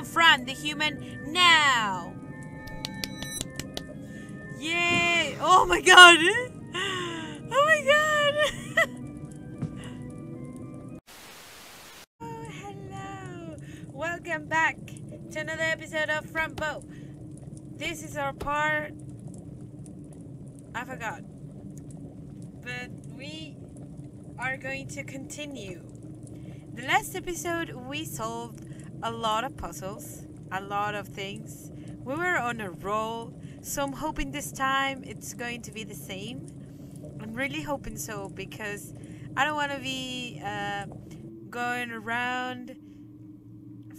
Fran the human now. Yay! Oh my god! Oh my god! oh, hello! Welcome back to another episode of Fran Bow. This is our part. I forgot. But we are going to continue. The last episode, we solved a lot of puzzles, a lot of things. We were on a roll, so I'm hoping this time it's going to be the same. I'm really hoping so because I don't want to be uh, going around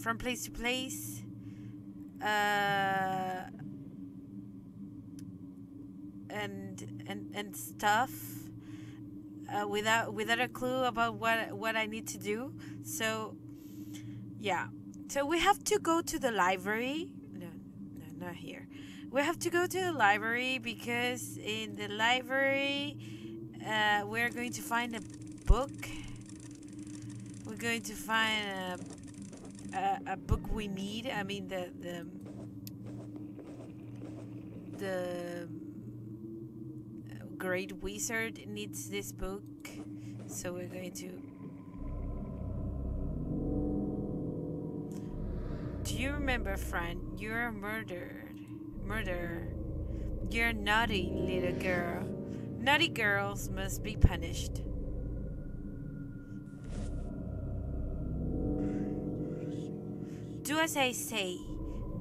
from place to place. Uh, and and and stuff uh, without without a clue about what what I need to do. So yeah, so we have to go to the library. No, no, not here. We have to go to the library because in the library uh, we're going to find a book. We're going to find a, a, a book we need. I mean the the the great wizard needs this book so we're going to do you remember friend you're murdered murderer you're naughty little girl naughty girls must be punished do as i say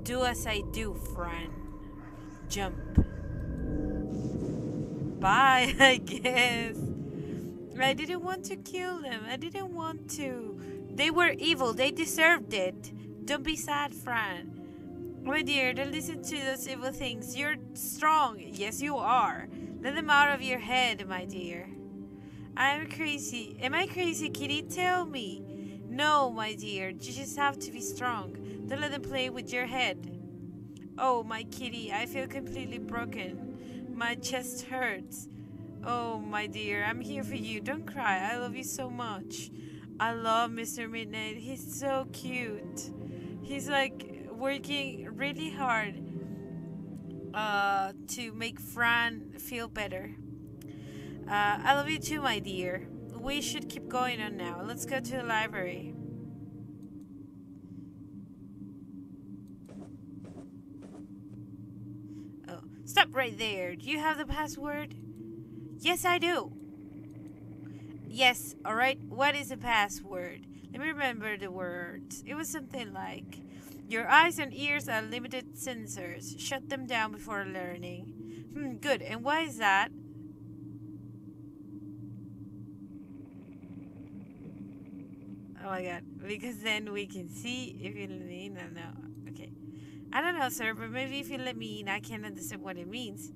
do as i do friend jump bye, I guess. I didn't want to kill them. I didn't want to. They were evil. They deserved it. Don't be sad, Fran. My dear, don't listen to those evil things. You're strong. Yes, you are. Let them out of your head, my dear. I'm crazy. Am I crazy, Kitty? Tell me. No, my dear. You just have to be strong. Don't let them play with your head. Oh, my kitty, I feel completely broken. My chest hurts. Oh, my dear, I'm here for you. Don't cry. I love you so much. I love Mr. Midnight. He's so cute. He's like working really hard uh, to make Fran feel better. Uh, I love you too, my dear. We should keep going on now. Let's go to the library. Oh, Stop right there. Do you have the password? Yes, I do. Yes, alright. What is the password? Let me remember the words. It was something like Your eyes and ears are limited sensors. Shut them down before learning. Hmm, good. And why is that? Oh my god. Because then we can see if you mean. No, no. Okay. I don't know, sir, but maybe if you let me in, I can understand what it means.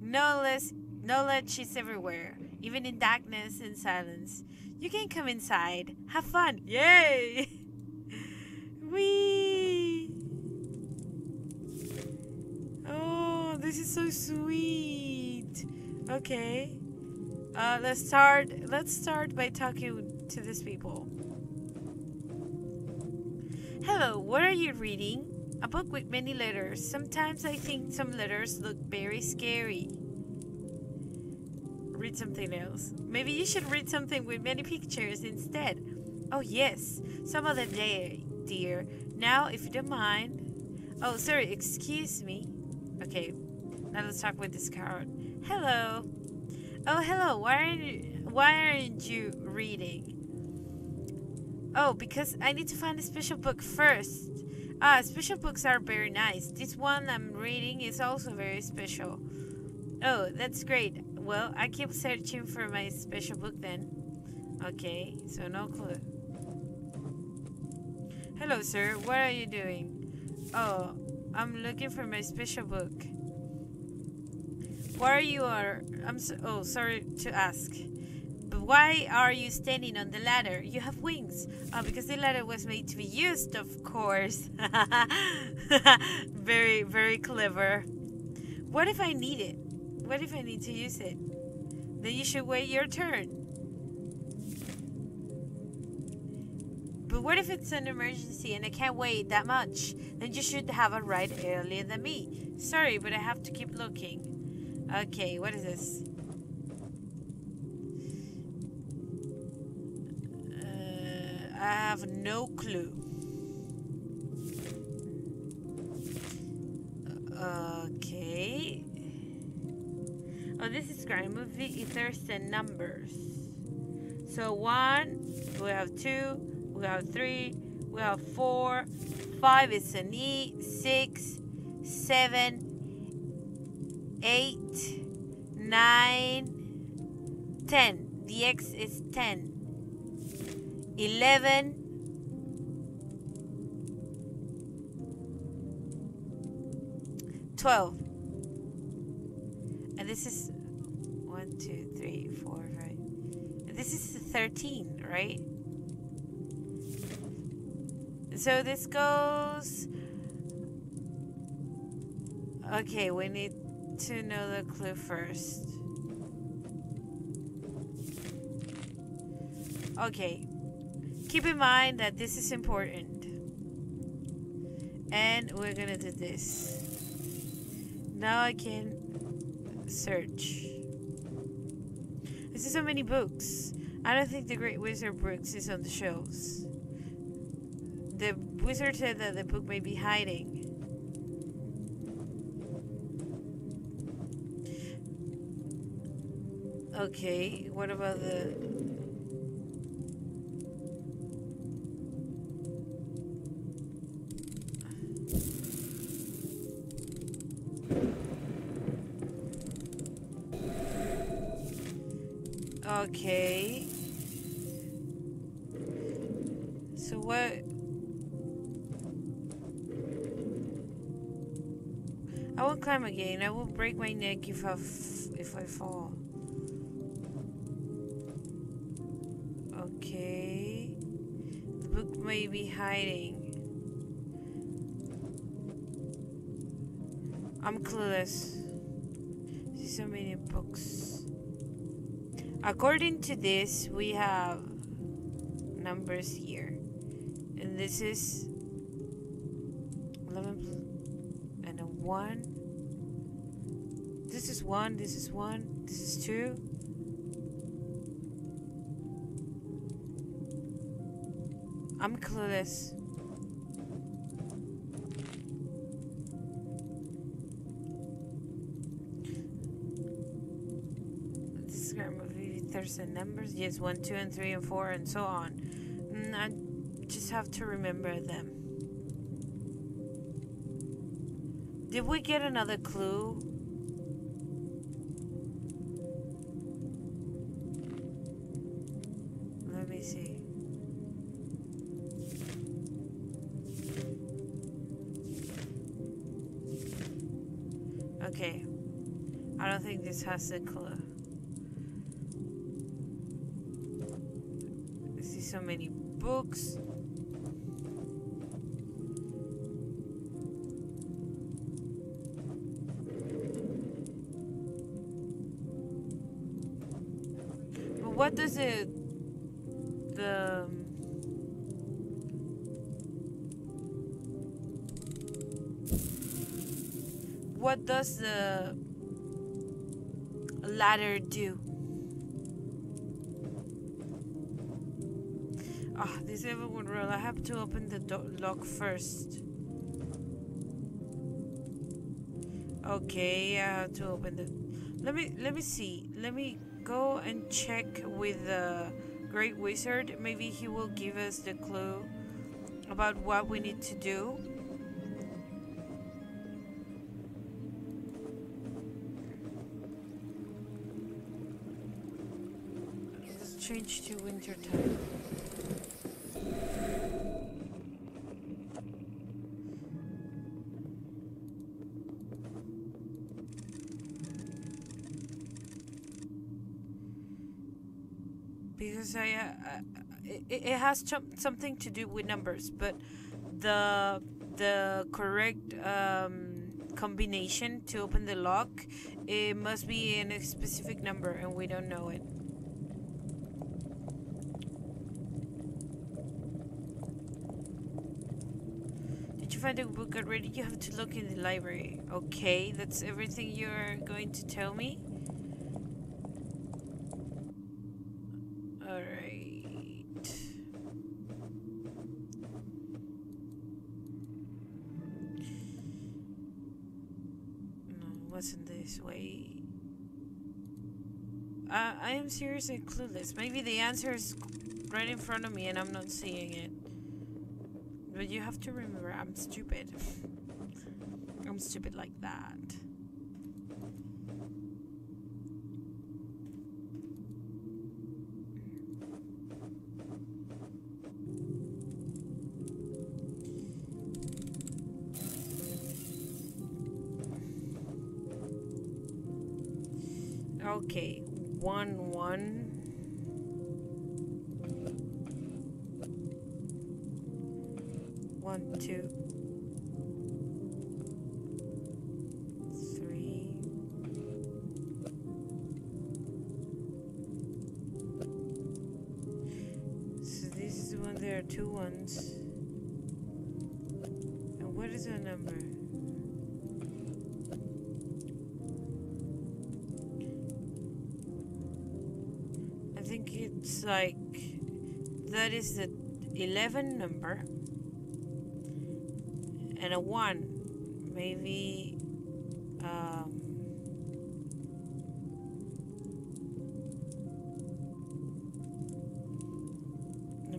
Knowledge, knowledge is everywhere, even in darkness and silence. You can come inside. Have fun. Yay! Wee! Oh, this is so sweet. Okay. Uh, let's start. Let's start by talking to these people. Hello, what are you reading? A book with many letters. Sometimes I think some letters look very scary. Read something else. Maybe you should read something with many pictures instead. Oh, yes. Some other day, dear. Now, if you don't mind. Oh, sorry. Excuse me. Okay. Now let's talk with this card. Hello. Oh, hello. Why aren't you, why aren't you reading? Oh, because I need to find a special book first. Ah, special books are very nice. This one I'm reading is also very special. Oh, that's great. Well, I keep searching for my special book then. Okay, so no clue. Hello, sir. What are you doing? Oh, I'm looking for my special book. Why are you are? I'm so, oh, sorry to ask. But why are you standing on the ladder? You have wings. Oh, because the ladder was made to be used, of course. very, very clever. What if I need it? What if I need to use it? Then you should wait your turn. But what if it's an emergency and I can't wait that much? Then you should have a ride earlier than me. Sorry, but I have to keep looking. Okay, what is this? Uh, I have no clue. Okay. Oh, this is crime movie. There's the numbers. So one, we have two, we have three, we have four, five is an E, six, seven, eight, nine, ten. The X is ten. Eleven. Twelve. And this is one, two, three, four, five. This is thirteen, right? So this goes. Okay, we need to know the clue first. Okay. Keep in mind that this is important. And we're gonna do this. Now I can search. This is so many books. I don't think the Great Wizard books is on the shelves. The wizard said that the book may be hiding. Okay, what about the... break my neck if I if I fall. Okay. The book may be hiding. I'm clueless. So many books. According to this, we have numbers here. And this is 11 and a 1. 1, this is 1, this is 2. I'm clueless. Gonna movie. There's the numbers. Yes, one, two, and three, and four, and so on. Mm, I just have to remember them. Did we get another clue? Don't think this has a clue. I see so many books. But what does it the um, what does the ladder do? Ah, this everyone roll. I have to open the lock first. Okay, I have to open the. Let me let me see. Let me go and check with the Great Wizard. Maybe he will give us the clue about what we need to do. Change to winter time. because I, uh, it, it has something to do with numbers, but the the correct um, combination to open the lock it must be in a specific number, and we don't know it. Find a book already, you have to look in the library. Okay, that's everything you're going to tell me? Alright. No, wasn't this way. Uh, I am seriously clueless. Maybe the answer is right in front of me and I'm not seeing it. But you have to remember, I'm stupid. I'm stupid like that. One two. So this is when there are two ones. And what is the number? I think it's like that is the 11 number and a 1 maybe um,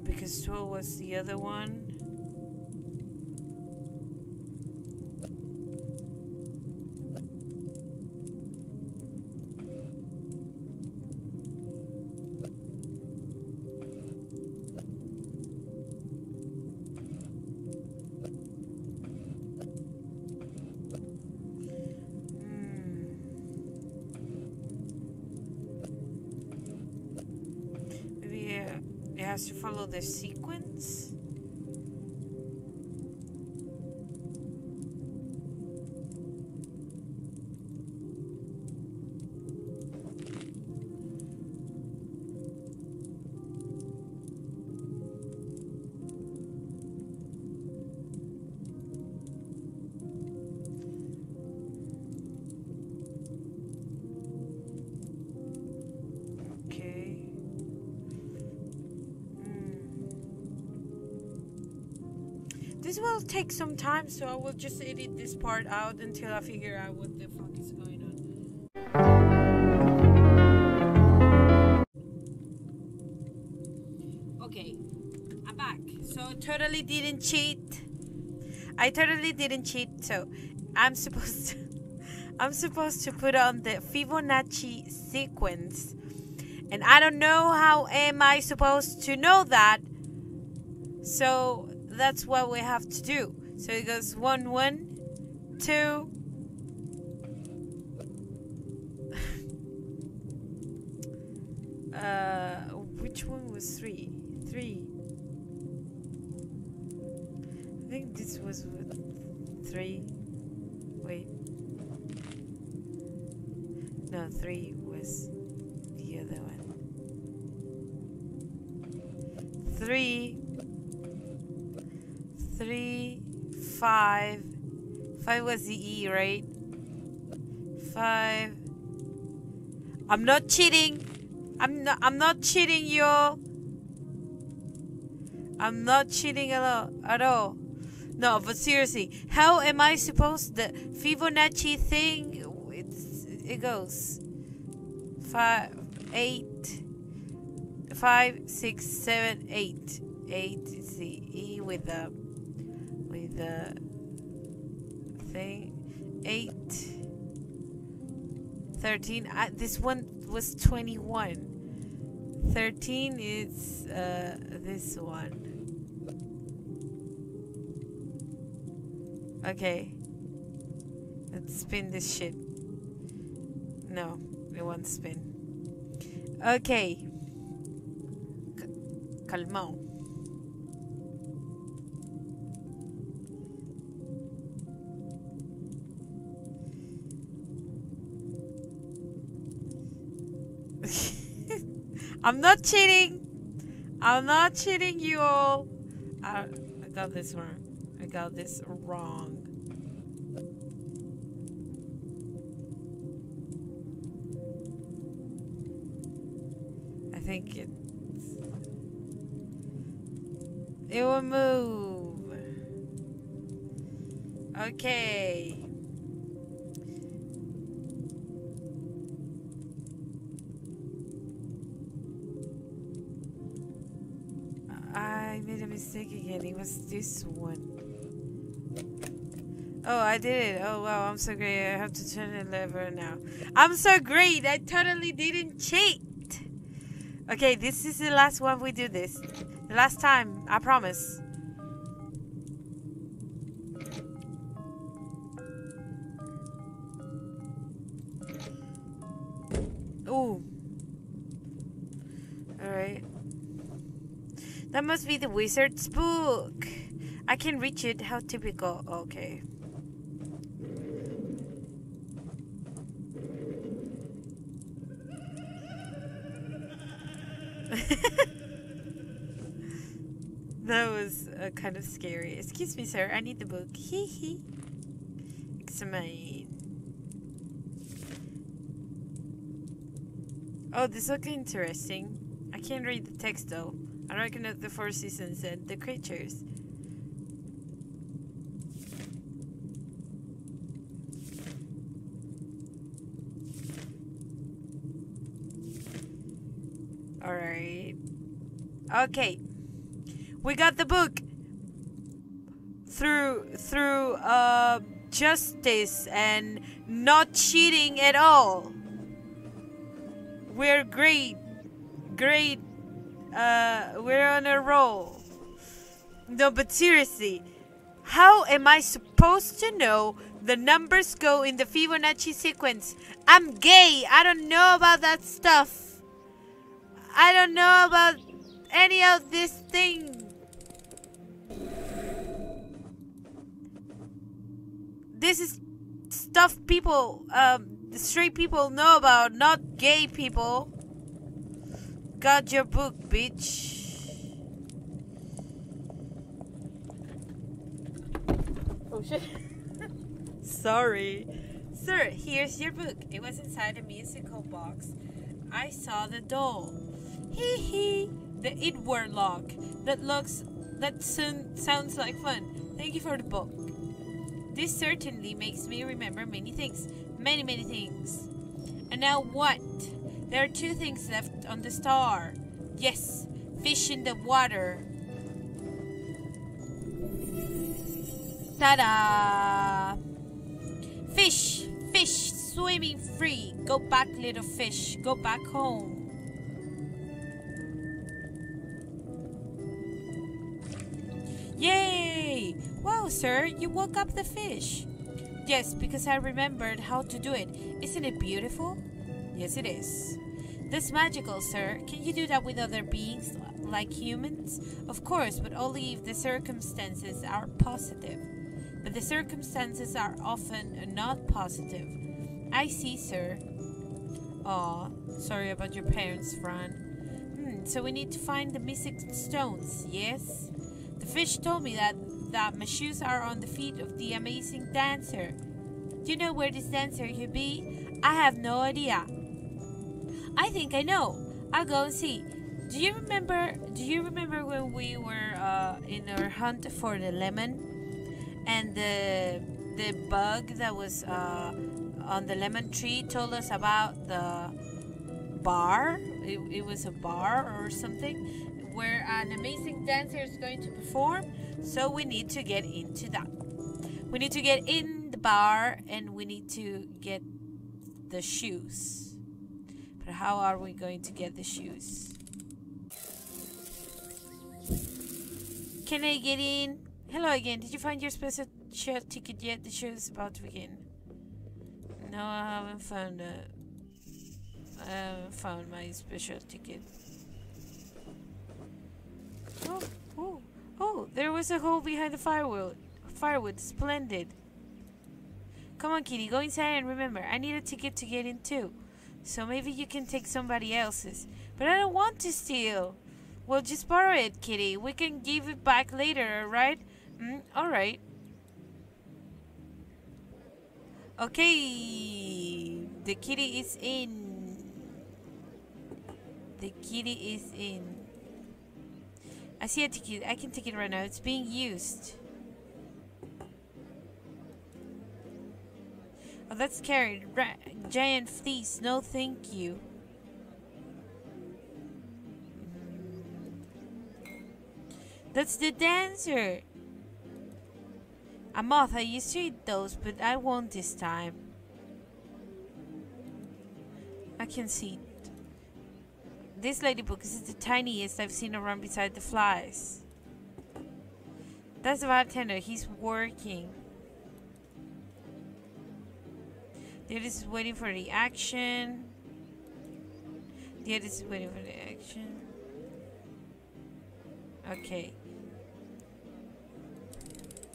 because 12 was the other one This will take some time, so I will just edit this part out until I figure out what the fuck is going on. Okay, I'm back. So totally didn't cheat. I totally didn't cheat. So I'm supposed to I'm supposed to put on the Fibonacci sequence. And I don't know how am I supposed to know that. So that's what we have to do. So it goes one one two uh which one was three? Three. I think this was three. Wait. No, three Five. Five was the E, right? Five. I'm not cheating. I'm not. I'm not cheating, yo. I'm not cheating at all. At all. No, but seriously, how am I supposed the Fibonacci thing? It's it goes five, eight, five, six, seven, eight. Eight is the E with the the thing. Eight. 13. Uh, this one was 21. 13 is uh, this one. Okay. Let's spin this shit. No, it won't spin. Okay. C- calmao. I'm not cheating. I'm not cheating you all. I, I got this wrong. I got this wrong. I think it's... It will move. Okay. Was this one. Oh, I did it. Oh, wow. I'm so great. I have to turn the lever now. I'm so great. I totally didn't cheat. Okay, this is the last one we do this. The last time. I promise. That must be the wizard's book. I can reach it. How typical. Okay. that was uh, kind of scary. Excuse me, sir. I need the book. Hee hee. Examine. Oh, this looks interesting. I can't read the text though. I recognize the four seasons and the creatures. Alright. Okay. We got the book. Through through uh justice and not cheating at all. We're great. Great uh, we're on a roll. No, but seriously, how am I supposed to know the numbers go in the Fibonacci sequence? I'm gay. I don't know about that stuff. I don't know about any of this thing. This is stuff people, um, straight people know about, not gay people. Got your book, bitch. Oh shit. Sorry. Sir, here's your book. It was inside a musical box. I saw the doll. Hee hee. The it word lock. That looks that soon sounds like fun. Thank you for the book. This certainly makes me remember many things. Many, many things. And now what? There are two things left on the star. Yes, fish in the water. Ta-da! Fish, fish, swimming free. Go back, little fish. Go back home. Yay! Wow, sir, you woke up the fish. Yes, because I remembered how to do it. Isn't it beautiful? Yes, it is. That's magical, sir. Can you do that with other beings, like humans? Of course, but only if the circumstances are positive. But the circumstances are often not positive. I see, sir. Aw, sorry about your parents, Fran. Hmm, so we need to find the missing stones, yes? The fish told me that, that my shoes are on the feet of the amazing dancer. Do you know where this dancer could be? I have no idea. I think I know. I'll go and see. Do you remember? Do you remember when we were uh, in our hunt for the lemon, and the the bug that was uh, on the lemon tree told us about the bar? It, it was a bar or something where an amazing dancer is going to perform. So we need to get into that. We need to get in the bar and we need to get the shoes. But how are we going to get the shoes? Can I get in? Hello again. Did you find your special ticket yet? The show is about to begin. No, I haven't found it. I haven't found my special ticket. Oh, oh, oh! There was a hole behind the firewood. Firewood, splendid. Come on, Kitty, go inside and remember, I need a ticket to get in too. So maybe you can take somebody else's. But I don't want to steal. Well, just borrow it, Kitty. We can give it back later, alright? Mm, alright. Okay, the kitty is in. The kitty is in. I see a ticket. I can take it right now. It's being used. Oh, that's scary. Ra giant fleece. No, thank you. That's the dancer. A moth. I used to eat those, but I won't this time. I can see it. This ladybug is the tiniest I've seen around beside the flies. That's the bartender. He's working. The other is waiting for the action. The is waiting for the action. Okay.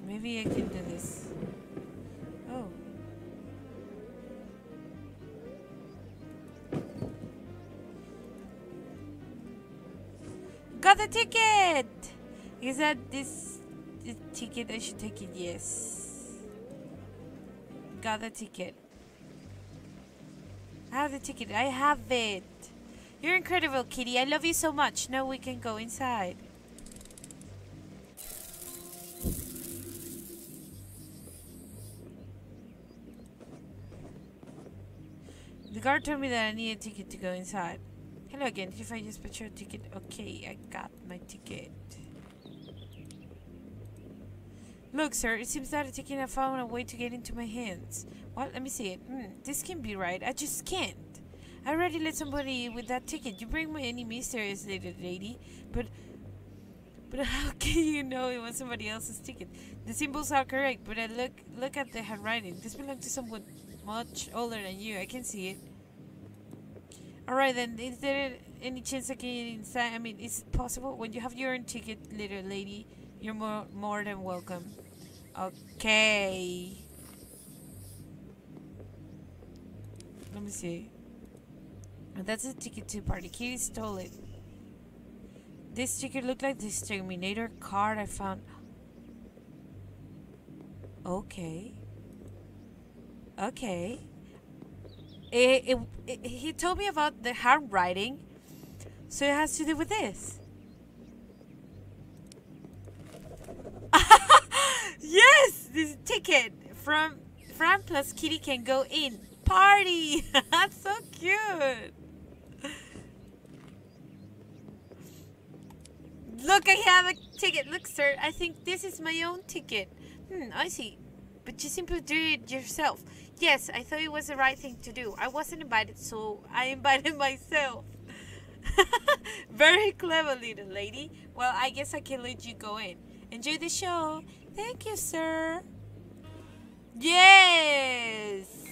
Maybe I can do this. Oh. Got the ticket! Is that this ticket? I should take it, yes. Got the ticket. I have the ticket. I have it. You're incredible, Kitty. I love you so much. Now we can go inside. The guard told me that I need a ticket to go inside. Hello again. If I just put your ticket, okay, I got my ticket. Look, sir, it seems that a ticket I found a way to get into my hands. What? Let me see it. Hmm, this can be right. I just can't. I already let somebody with that ticket. You bring me any mysterious little lady, but but how can you know it was somebody else's ticket? The symbols are correct, but I look look at the handwriting. This belongs to someone much older than you. I can see it. Alright then, is there any chance I can get inside? I mean, is it possible? When you have your own ticket, little lady, you're more, more than welcome. Okay. Let me see. That's a ticket to party. Kitty stole it. This ticket looked like this Terminator card I found. Okay. Okay. It, it, it, he told me about the handwriting, so it has to do with this. yes, this ticket from Fran plus Kitty can go in. Party! That's so cute. Look, I have a ticket. Look, sir, I think this is my own ticket. Hmm, I see. But you simply do it yourself. Yes, I thought it was the right thing to do. I wasn't invited, so I invited myself. Very clever, little lady. Well, I guess I can let you go in. Enjoy the show. Thank you, sir. Yes.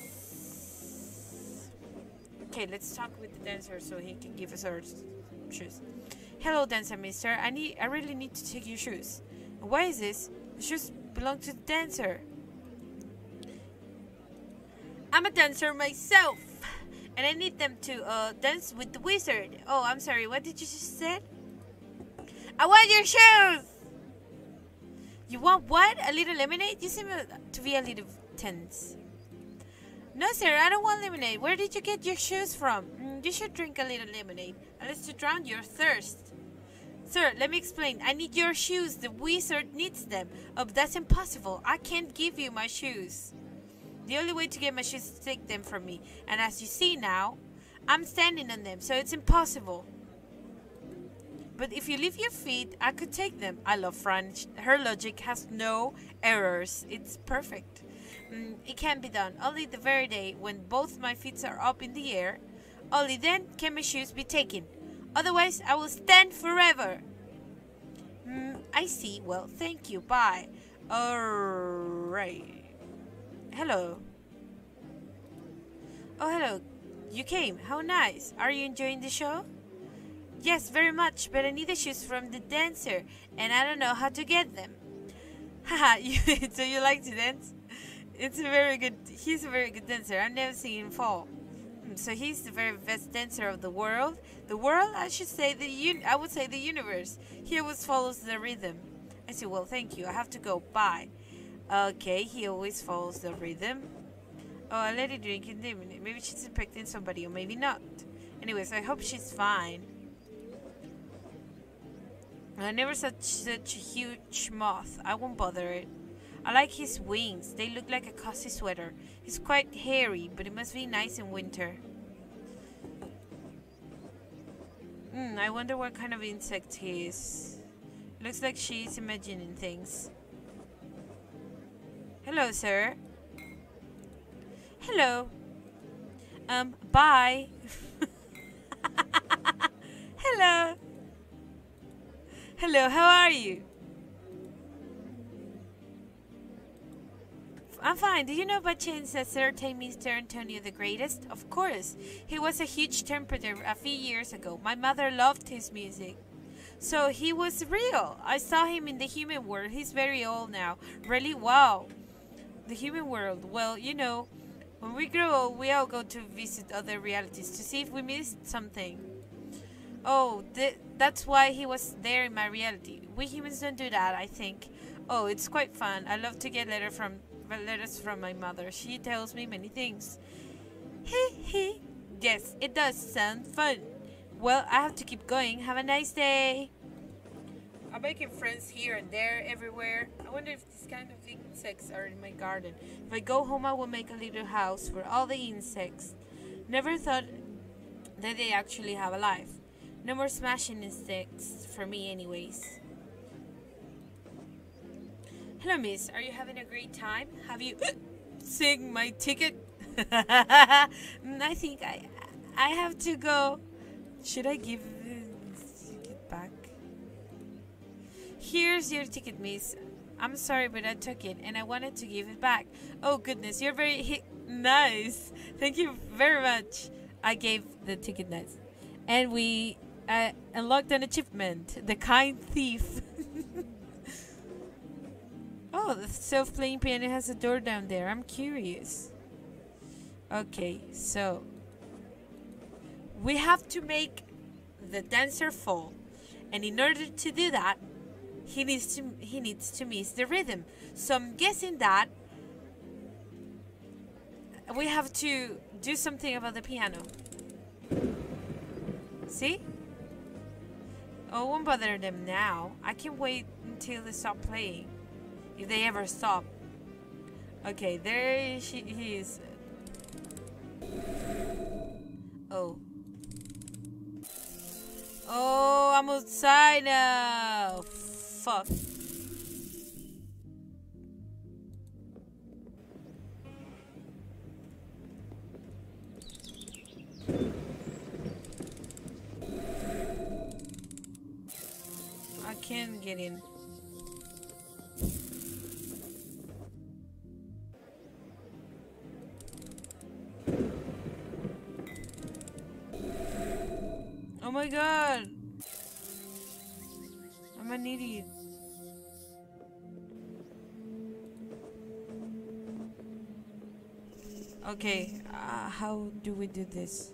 Okay, let's talk with the dancer so he can give us our shoes. Hello, dancer mister. I need I really need to take your shoes. Why is this? The shoes belong to the dancer. I'm a dancer myself, and I need them to uh, dance with the wizard. Oh, I'm sorry. What did you just say? I want your shoes. You want what? A little lemonade? You seem to be a little tense. No, sir. I don't want lemonade. Where did you get your shoes from? Mm, you should drink a little lemonade, unless to drown your thirst. Sir, let me explain. I need your shoes. The wizard needs them. Oh, that's impossible. I can't give you my shoes. The only way to get my shoes is to take them from me. And as you see now, I'm standing on them, so it's impossible. But if you leave your feet, I could take them. I love French. Her logic has no errors. It's perfect. Mm, it can be done. Only the very day when both my feet are up in the air, only then can my shoes be taken. Otherwise, I will stand forever. Mm, I see. Well, thank you. Bye. Alright. Hello. Oh, hello. You came. How nice. Are you enjoying the show? Yes, very much, but I need the shoes from the dancer, and I don't know how to get them. Haha, so you like to dance? It's a very good, he's a very good dancer. I've never seen him fall. Hmm, so he's the very best dancer of the world. The world, I should say, the un I would say the universe. He always follows the rhythm. I say, well, thank you. I have to go. Bye. Okay, he always follows the rhythm. Oh, a lady drinking drink and Maybe she's impacting somebody or maybe not. Anyways, I hope she's fine. I never saw such a huge moth. I won't bother it. I like his wings. They look like a cozy sweater. He's quite hairy, but it must be nice in winter. Hmm, I wonder what kind of insect he is. Looks like she's imagining things. Hello, sir. Hello. Um, bye. Hello. Hello, how are you? I'm fine. Do you know by chance that Sir Mr. Antonio the Greatest? Of course. He was a huge trumpeter a few years ago. My mother loved his music. So he was real. I saw him in the human world. He's very old now. Really? Wow. The human world. Well, you know, when we grow old, we all go to visit other realities to see if we missed something. Oh, th that's why he was there in my reality. We humans don't do that, I think. Oh, it's quite fun. I love to get letter from letters from my mother. She tells me many things. Hee hee. Yes, it does sound fun. Well, I have to keep going. Have a nice day. I'm making friends here and there, everywhere. I wonder if these kind of insects are in my garden. If I go home, I will make a little house for all the insects. Never thought that they actually have a life. No more smashing insects for me, anyways. Hello, miss. Are you having a great time? Have you seen my ticket? I think I I have to go. Should I give ticket back? Here's your ticket, miss. I'm sorry, but I took it and I wanted to give it back. Oh, goodness. You're very nice. Thank you very much. I gave the ticket nice. And we uh, unlocked an achievement. The kind thief. Oh, the self-playing piano has a door down there. I'm curious. Okay, so we have to make the dancer fall. And in order to do that, he needs to he needs to miss the rhythm. So I'm guessing that we have to do something about the piano. See? Oh, won't bother them now. I can wait until they stop playing. If they ever stop. Okay, there she he is. Oh. Oh, I'm outside now. Fuck. I can't get in. My god! I'm an idiot. Okay, uh, how do we do this?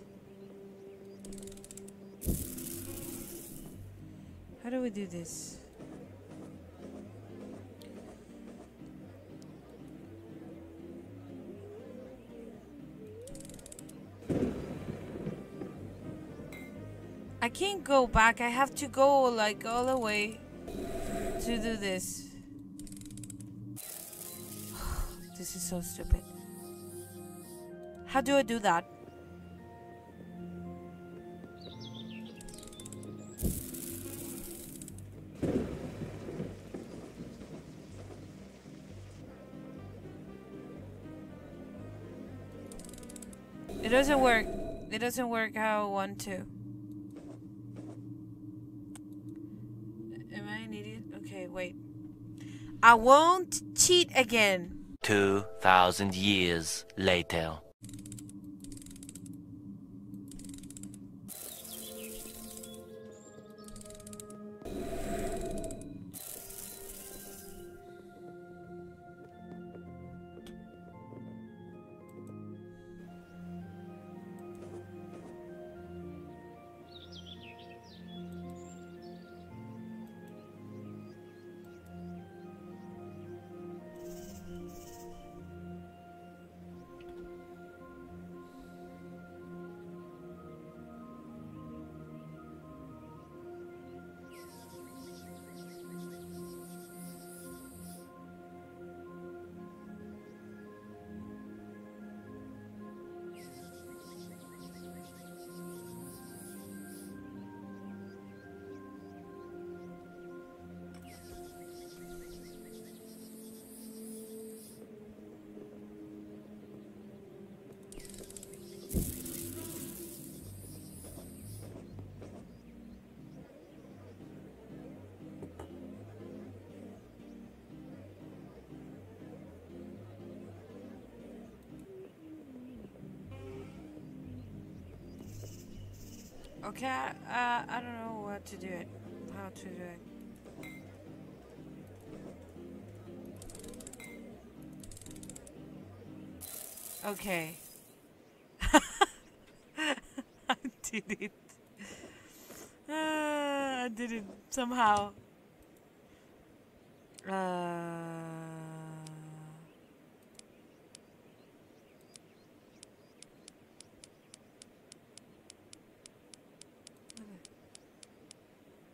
How do we do this? I can't go back. I have to go like all the way to do this. this is so stupid. How do I do that? It doesn't work. It doesn't work how I want to. wait. I won't cheat again. 2,000 years later. Okay, uh, I don't know what to do it. How to do it. Okay. I did it. Uh, I did it somehow. Uh,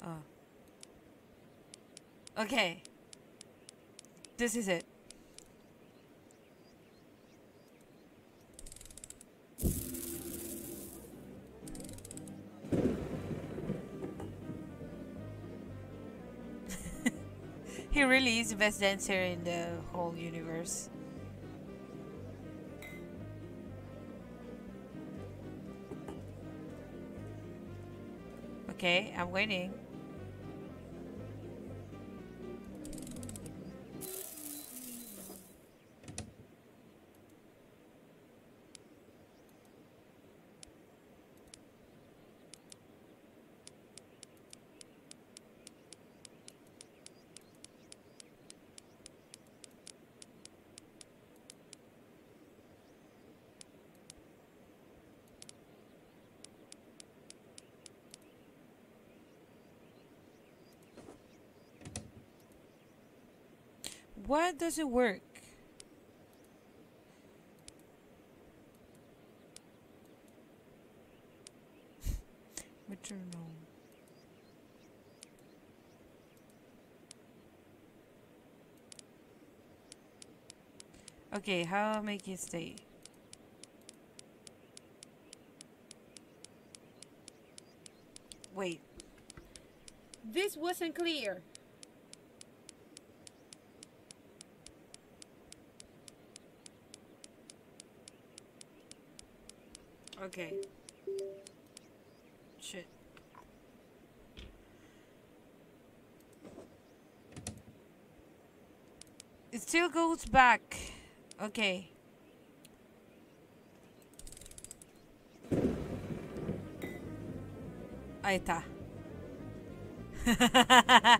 oh. Okay. This is it. he really is the best dancer in the whole universe. Okay, I'm waiting. Why does it work? Metronome. Okay, how make it stay? Wait. This wasn't clear. Okay. Shit. It still goes back. Okay. Ahí está.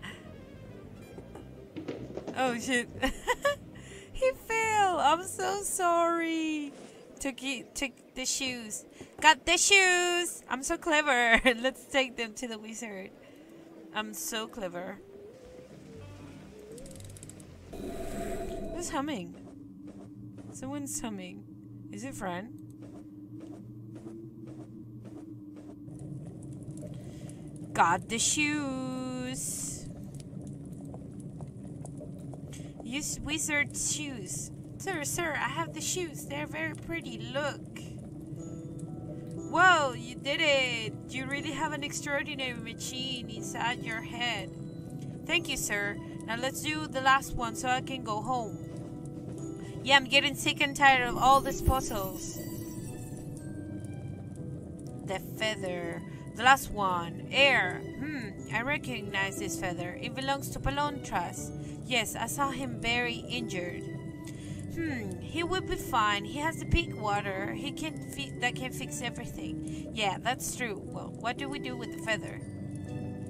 oh shit. he fell. I'm so sorry. Took you took the shoes. Got the shoes. I'm so clever. Let's take them to the wizard. I'm so clever. Who's humming? Someone's humming. Is it Fran? Got the shoes. Use wizard shoes. Sir, sir, I have the shoes. They're very pretty. Look. Did it. You really have an extraordinary machine inside your head. Thank you, sir. Now let's do the last one so I can go home. Yeah, I'm getting sick and tired of all these puzzles. The feather. The last one. Air. Hmm, I recognize this feather. It belongs to Palontras. Yes, I saw him very injured. Hmm, he will be fine. He has the pink water. He can fi that can fix everything. Yeah, that's true. Well, what do we do with the feather?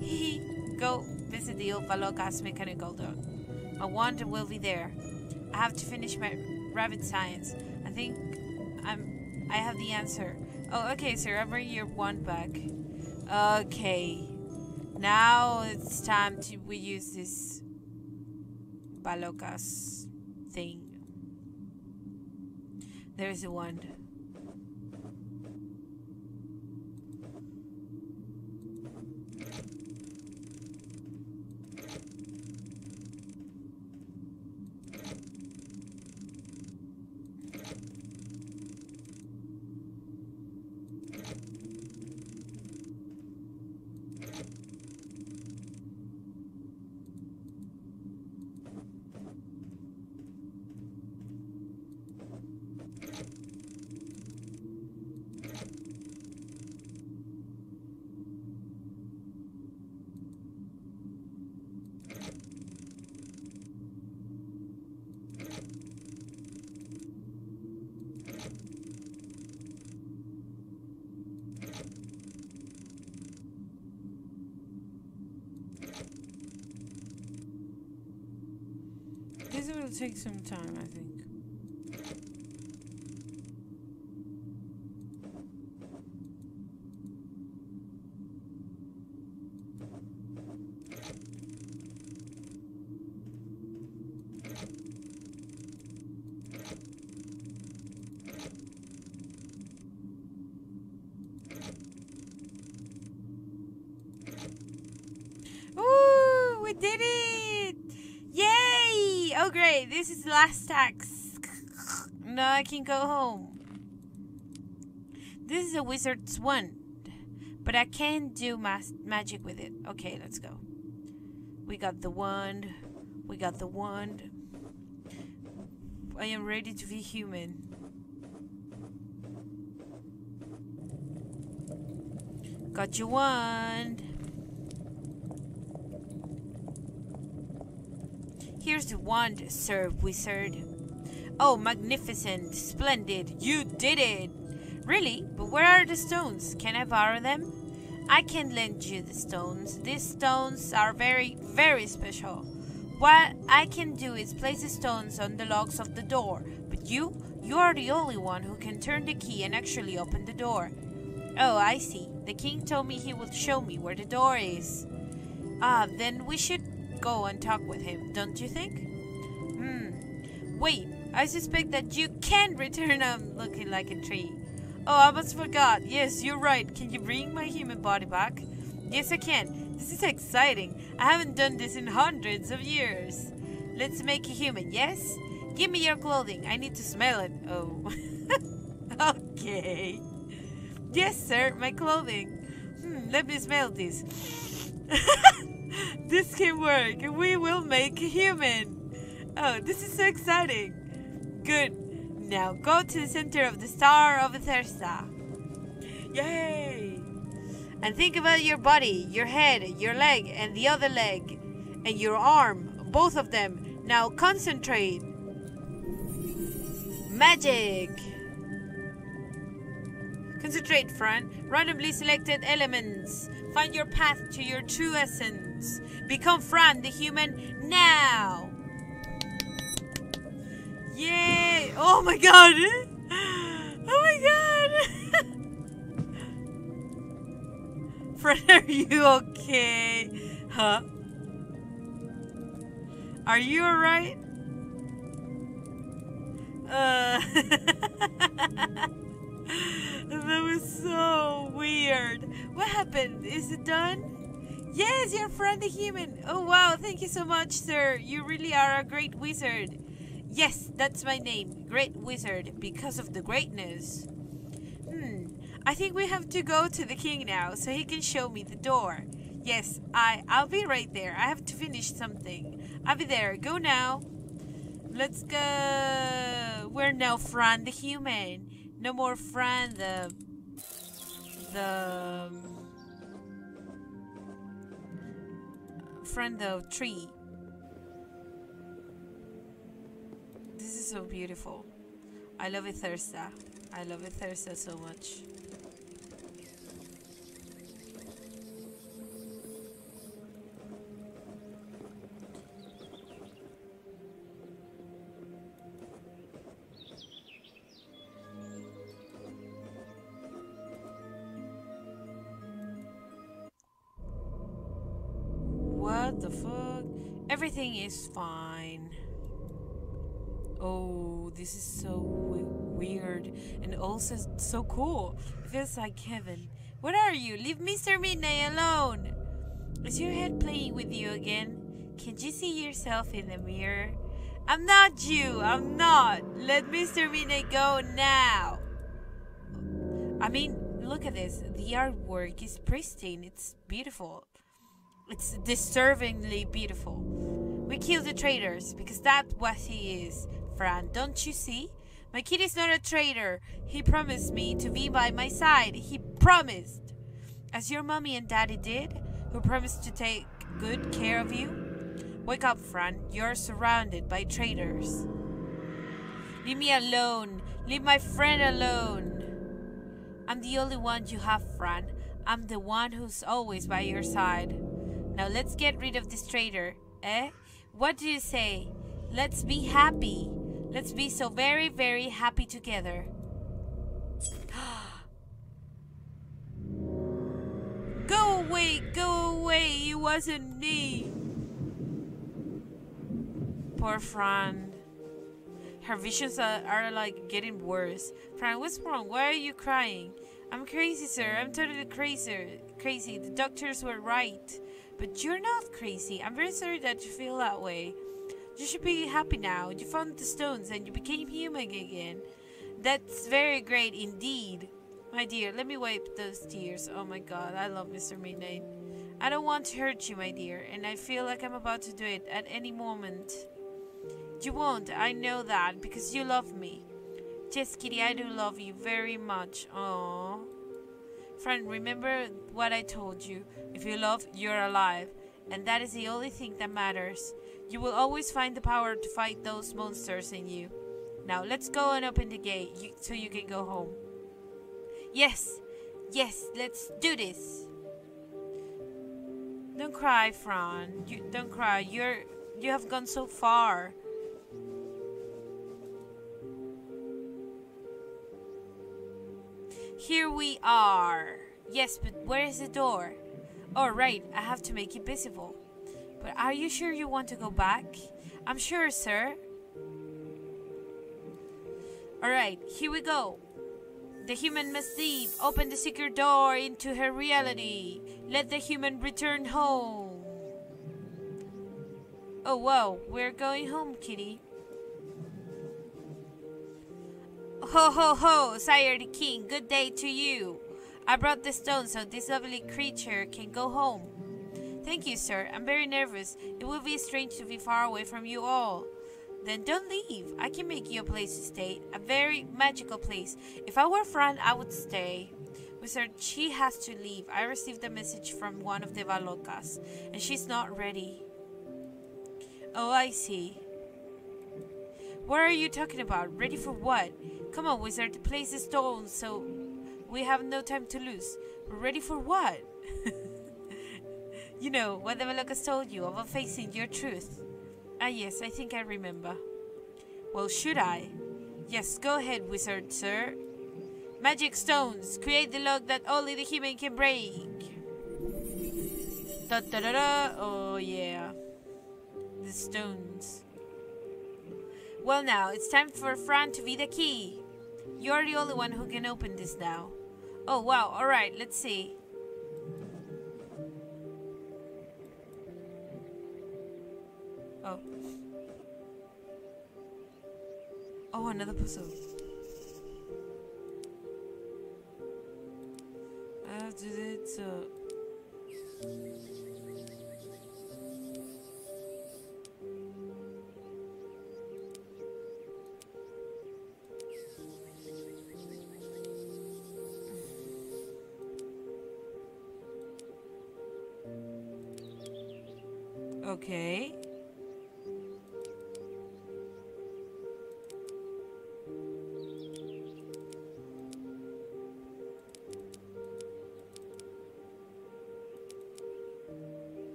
Hee Go visit the old Valokas mechanical dog. My wand will be there. I have to finish my rabbit science. I think I'm I have the answer. Oh, okay, sir. I'll bring your wand back. Okay. Now it's time to we use this Balokas thing. There's the wand. This will take some time, I think. Ooh, we did it! Yay! Oh great, this is the last tax. Now I can go home. This is a wizard's wand, but I can't do mas magic with it. Okay, let's go. We got the wand. We got the wand. I am ready to be human. Got your wand. Here's the wand, Sir Wizard. Oh, magnificent, splendid, you did it! Really? But where are the stones? Can I borrow them? I can lend you the stones. These stones are very, very special. What I can do is place the stones on the locks of the door. But you, you are the only one who can turn the key and actually open the door. Oh, I see. The king told me he would show me where the door is. Ah, then we should go and talk with him, don't you think? Hmm. Wait, I suspect that you can return um looking like a tree. Oh, I almost forgot. Yes, you're right. Can you bring my human body back? Yes, I can. This is exciting. I haven't done this in hundreds of years. Let's make a human, yes? Give me your clothing. I need to smell it. Oh. okay. Yes, sir, my clothing. Hmm, let me smell this. this can work. We will make a human. Oh, this is so exciting. Good. Now go to the center of the star of Thirsa. Yay! And think about your body, your head, your leg, and the other leg, and your arm, both of them. Now concentrate. Magic! Concentrate, Fran. Randomly selected elements. Find your path to your true essence. Become Fran the human now! Yay! Oh my god! Oh my god! Fran, are you okay? Huh? Are you alright? Uh, that was so weird. What happened? Is it done? Yes, your friend the human. Oh wow, thank you so much, sir. You really are a great wizard. Yes, that's my name, Great Wizard, because of the greatness. Hmm, I think we have to go to the king now so he can show me the door. Yes, I I'll be right there. I have to finish something. I'll be there. Go now. Let's go. We're now Fran the human. No more Fran the the Fran the tree. This is so beautiful. I love Ithersta. I love Ithersta so much. What the fuck? Everything is fine. Oh, this is so weird and also so cool. Feels like heaven. What are you? Leave Mr. Midnight alone. Is your head playing with you again? Can't you see yourself in the mirror? I'm not you. I'm not. Let Mr. Midnight go now. I mean, look at this. The artwork is pristine. It's beautiful. It's disturbingly beautiful. We killed the traitors because that's what he is. Fran, don't you see? My kid is not a traitor. He promised me to be by my side. He promised. As your mommy and daddy did, who promised to take good care of you. Wake up, Fran. You're surrounded by traitors. Leave me alone. Leave my friend alone. I'm the only one you have, Fran. I'm the one who's always by your side. Now let's get rid of this traitor. Eh? What do you say? Let's be happy. Let's be so very, very happy together. go away, go away. It wasn't me. Poor Fran. Her visions are, are like getting worse. Fran, what's wrong? Why are you crying? I'm crazy, sir. I'm totally crazy. Crazy. The doctors were right. But you're not crazy. I'm very sorry that you feel that way. You should be happy now. You found the stones and you became human again. That's very great indeed. My dear, let me wipe those tears. Oh my god, I love Mr. Midnight. I don't want to hurt you, my dear, and I feel like I'm about to do it at any moment. You won't, I know that, because you love me. Yes, Kitty, I do love you very much. Aww. Friend, remember what I told you. If you love, you're alive. And that is the only thing that matters. You will always find the power to fight those monsters in you. Now, let's go and open the gate you, so you can go home. Yes, yes, let's do this. Don't cry, Fran. You don't cry. You're you have gone so far. Here we are. Yes, but where is the door? Oh, right, I have to make it visible. But are you sure you want to go back? I'm sure, sir. Alright, here we go. The human must leave. Open the secret door into her reality. Let the human return home. Oh, whoa. we're going home, kitty. Ho ho ho, Sire the King, good day to you. I brought the stone so this lovely creature can go home. Thank you, sir. I'm very nervous. It will be strange to be far away from you all. Then don't leave. I can make you a place to stay. A very magical place. If I were Fran, I would stay. Wizard, she has to leave. I received a message from one of the Valocas, and she's not ready. Oh, I see. What are you talking about? Ready for what? Come on, Wizard. Place is stolen, so we have no time to lose. Ready for what? you know, what the Valocas told you about facing your truth. Ah, yes, I think I remember. Well, should I? Yes, go ahead, wizard, sir. Magic stones. Create the lock that only the human can break. Da da da da. Oh, yeah. The stones. Well, now, it's time for Fran to be the key. You're the only one who can open this now. Oh, wow. Alright, let's see. Oh. Oh, another puzzle. I did it. Uh... Okay.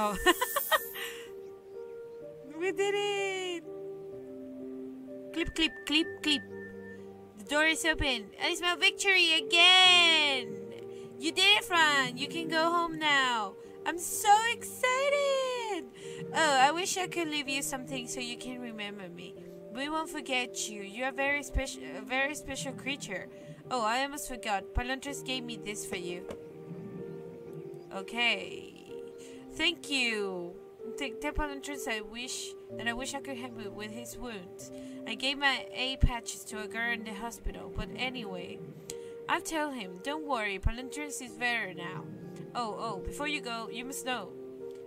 Oh. we did it! Clip, clip, clip, clip. The door is open. I smell victory again! You did it, Fran! You can go home now. I'm so excited! Oh, I wish I could leave you something so you can remember me. We won't forget you. You're a very special, a very special creature. Oh, I almost forgot. Palontras gave me this for you. Okay. Thank you. Tell Palontras I wish that I wish I could help him with his wounds. I gave my A patches to a girl in the hospital, but anyway, I'll tell him. Don't worry, Palontras is better now. Oh, oh, before you go, you must know.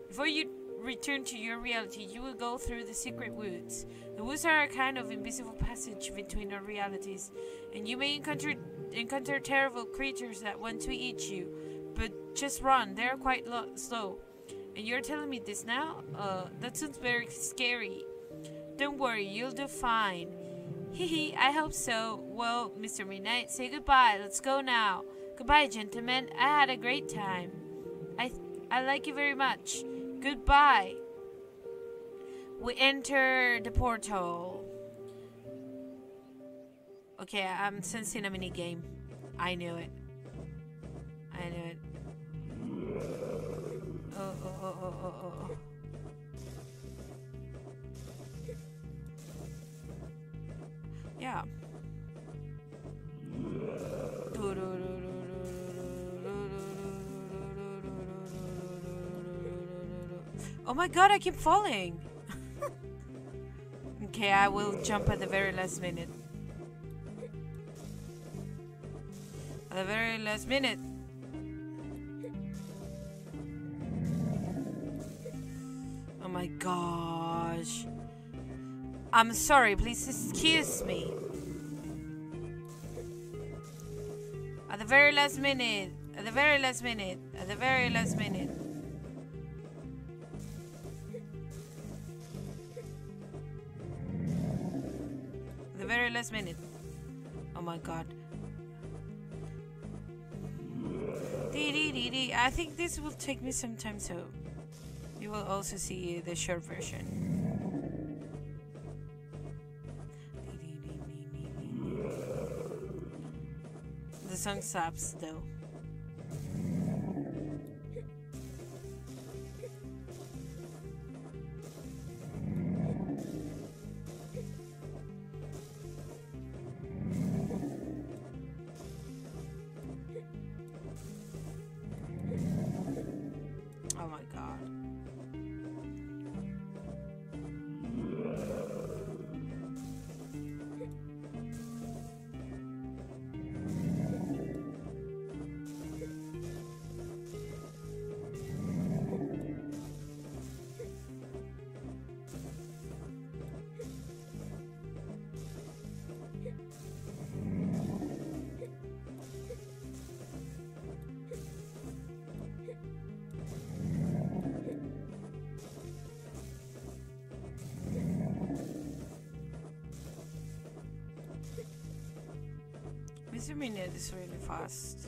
Before you return to your reality, you will go through the secret woods. The woods are a kind of invisible passage between our realities, and you may encounter encounter terrible creatures that want to eat you. But just run; they're quite slow. And you're telling me this now? Uh, that sounds very scary. Don't worry, you'll do fine. Hehe, I hope so. Well, Mr. Midnight, say goodbye. Let's go now. Goodbye, gentlemen. I had a great time. I I like you very much. Goodbye. We enter the portal. Okay, I'm sensing a mini game. I knew it. I knew it. Oh. Yeah. Oh my god, I keep falling. okay, I will jump at the very last minute. At the very last minute. My gosh. I'm sorry, please excuse me. At the very last minute. At the very last minute. At the very last minute. The very last minute. Oh my god. I think this will take me some time, so you will also see the short version. The song stops though. Mr. Minute is really fast.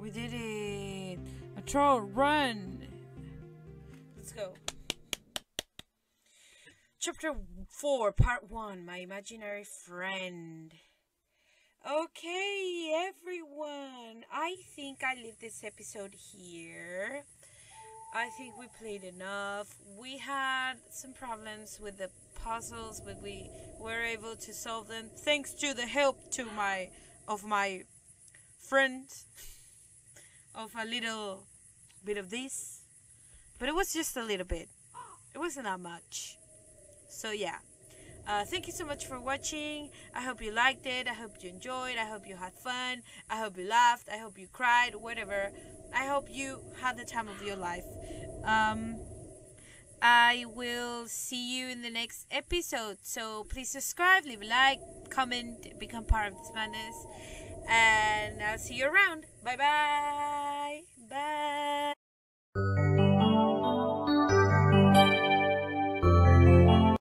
We did it! A troll, run! Let's go. Chapter 4, Part 1 My Imaginary Friend. Okay, everyone. I think I leave this episode here. I think we played enough. We had some problems with the puzzles, but we were able to solve them thanks to the help to my of my friend of a little bit of this. But it was just a little bit. It wasn't that much. So yeah. Uh, thank you so much for watching. I hope you liked it. I hope you enjoyed. I hope you had fun. I hope you laughed. I hope you cried. Whatever. I hope you had the time of your life. Um, I will see you in the next episode. So please subscribe, leave a like, comment, become part of this madness. And I'll see you around. Bye bye. Bye.